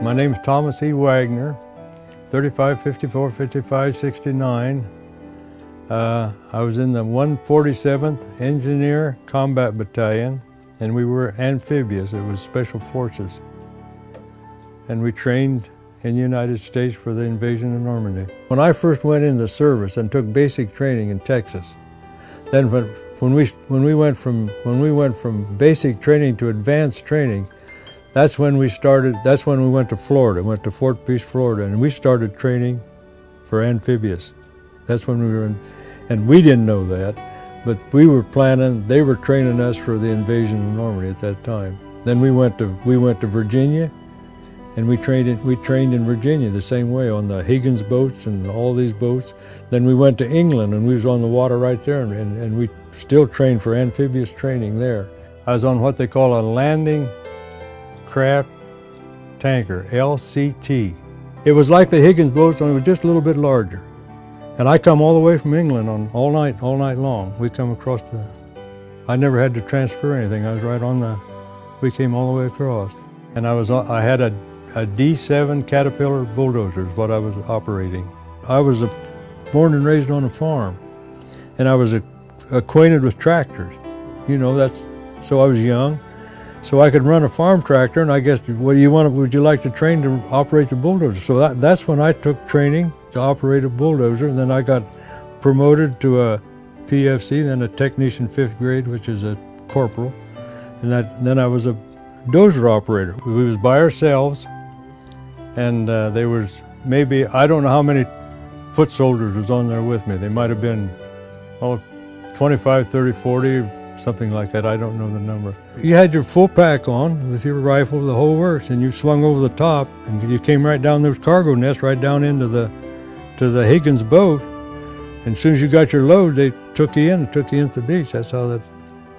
My name is Thomas E. Wagner, 35, 54, 55, 69. Uh, I was in the 147th Engineer Combat Battalion, and we were amphibious. It was Special Forces. And we trained in the United States for the invasion of Normandy. When I first went into service and took basic training in Texas, then when, when, we, when, we went from, when we went from basic training to advanced training, that's when we started, that's when we went to Florida, went to Fort Pierce, Florida, and we started training for amphibious. That's when we were in, and we didn't know that, but we were planning, they were training us for the invasion of Normandy at that time. Then we went to, we went to Virginia, and we trained in, we trained in Virginia the same way on the Higgins boats and all these boats. Then we went to England and we was on the water right there and, and, and we still trained for amphibious training there. I was on what they call a landing craft tanker, LCT. It was like the Higgins boats, only it was just a little bit larger. And I come all the way from England on all night, all night long. We come across the, I never had to transfer anything. I was right on the, we came all the way across. And I was, I had a a D7 Caterpillar bulldozer is what I was operating. I was a, born and raised on a farm, and I was a, acquainted with tractors. You know, that's so I was young, so I could run a farm tractor. And I guess, what do you want? Would you like to train to operate the bulldozer? So that, that's when I took training to operate a bulldozer, and then I got promoted to a PFC, then a technician fifth grade, which is a corporal, and that then I was a dozer operator. We was by ourselves and uh, there was maybe, I don't know how many foot soldiers was on there with me. They might have been, oh, 25, 30, 40, something like that. I don't know the number. You had your full pack on with your rifle, the whole works, and you swung over the top, and you came right down those cargo nets, right down into the to the Higgins boat. And as soon as you got your load, they took you in and took you into the beach. That's how that,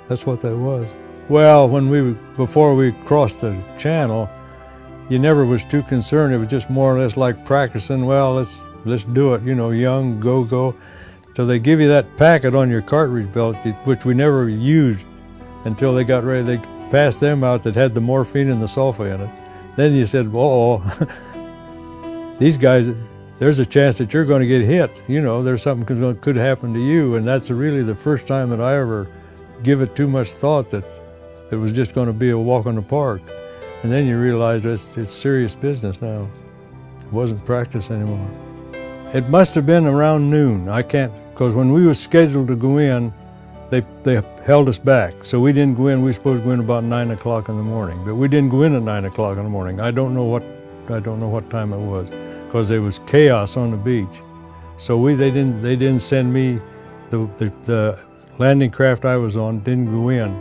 that's what that was. Well, when we before we crossed the channel, you never was too concerned. It was just more or less like practicing. Well, let's let's do it. You know, young, go go. So they give you that packet on your cartridge belt, which we never used until they got ready. They passed them out that had the morphine and the sulfa in it. Then you said, "Oh, these guys." There's a chance that you're going to get hit. You know, there's something could, could happen to you, and that's really the first time that I ever give it too much thought that it was just going to be a walk in the park. And then you realize it's, it's serious business now. It wasn't practice anymore. It must have been around noon. I can't, because when we were scheduled to go in, they, they held us back. So we didn't go in, we were supposed to go in about nine o'clock in the morning. But we didn't go in at nine o'clock in the morning. I don't know what, I don't know what time it was, because there was chaos on the beach. So we, they didn't, they didn't send me, the, the, the landing craft I was on didn't go in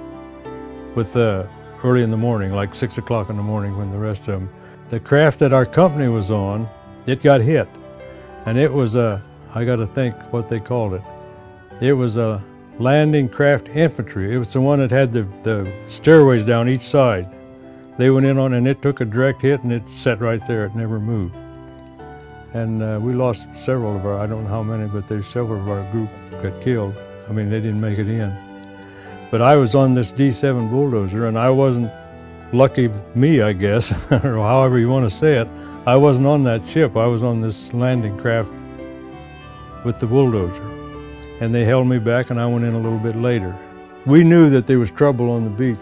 with the early in the morning, like six o'clock in the morning when the rest of them. The craft that our company was on, it got hit. And it was a, I got to think what they called it. It was a landing craft infantry. It was the one that had the, the stairways down each side. They went in on and it took a direct hit and it sat right there. It never moved. And uh, we lost several of our, I don't know how many, but there's several of our group got killed. I mean, they didn't make it in. But I was on this D7 bulldozer and I wasn't lucky me, I guess, or however you want to say it. I wasn't on that ship. I was on this landing craft with the bulldozer. And they held me back and I went in a little bit later. We knew that there was trouble on the beach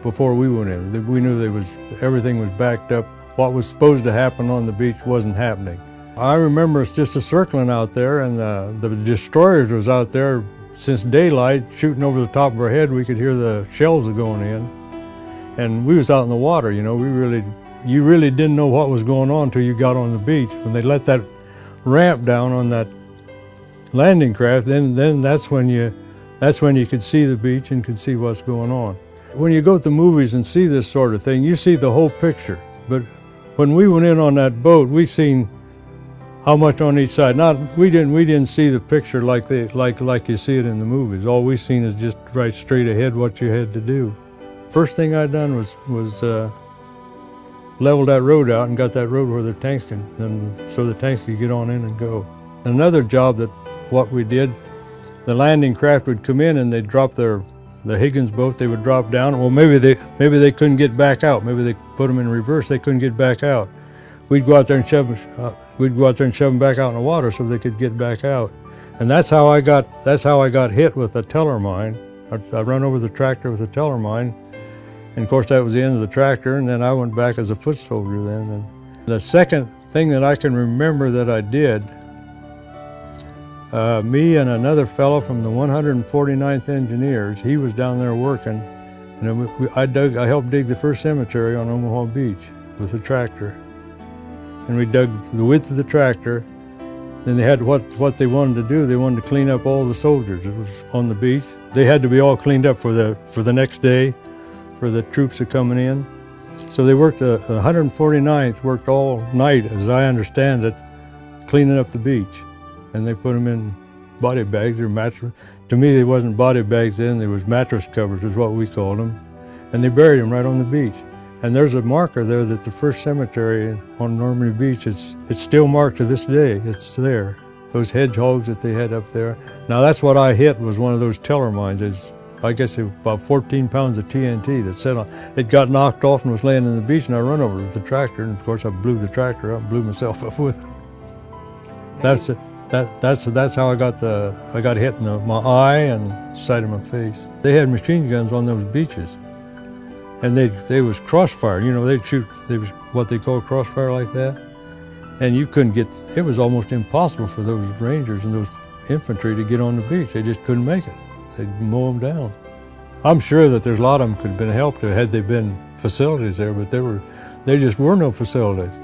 before we went in. We knew there was everything was backed up. What was supposed to happen on the beach wasn't happening. I remember it's just a circling out there and uh, the destroyers was out there since daylight, shooting over the top of our head, we could hear the shells going in. And we was out in the water, you know, we really, you really didn't know what was going on until you got on the beach. When they let that ramp down on that landing craft, then, then that's when you, that's when you could see the beach and could see what's going on. When you go to the movies and see this sort of thing, you see the whole picture. But when we went in on that boat, we seen how much on each side. Not we didn't we didn't see the picture like they like like you see it in the movies. All we seen is just right straight ahead what you had to do. First thing I done was was uh, leveled that road out and got that road where the tanks can and so the tanks could get on in and go. Another job that what we did, the landing craft would come in and they'd drop their the Higgins boat. They would drop down. Well, maybe they maybe they couldn't get back out. Maybe they put them in reverse. They couldn't get back out. we'd go out there and shove them, uh, we'd go out there and shove them back out in the water so they could get back out. And that's how I got, that's how I got hit with a teller mine. I, I run over the tractor with a teller mine. And of course that was the end of the tractor and then I went back as a foot soldier then. And the second thing that I can remember that I did, uh, me and another fellow from the 149th Engineers, he was down there working, and I, dug, I helped dig the first cemetery on Omaha Beach with a tractor. And we dug the width of the tractor. Then they had what, what they wanted to do. They wanted to clean up all the soldiers was on the beach. They had to be all cleaned up for the, for the next day, for the troops that coming in. So they worked, uh, the 149th worked all night, as I understand it, cleaning up the beach. And they put them in body bags or mattress. To me, they wasn't body bags then, there was mattress covers is what we called them. And they buried them right on the beach. And there's a marker there that the first cemetery on Normandy Beach, is, it's still marked to this day, it's there. Those hedgehogs that they had up there. Now that's what I hit was one of those teller mines. It's, I guess it was about 14 pounds of TNT that set on. It got knocked off and was laying in the beach and I run over with the tractor and of course I blew the tractor up and blew myself up with it. That's it. That, that's, that's how I got the, I got hit in the, my eye and side of my face. They had machine guns on those beaches and they, they was crossfire, you know, they'd shoot, they was what they call crossfire like that. And you couldn't get, it was almost impossible for those rangers and those infantry to get on the beach. They just couldn't make it. They'd mow them down. I'm sure that there's a lot of them could have been helped had there been facilities there, but there were, there just were no facilities.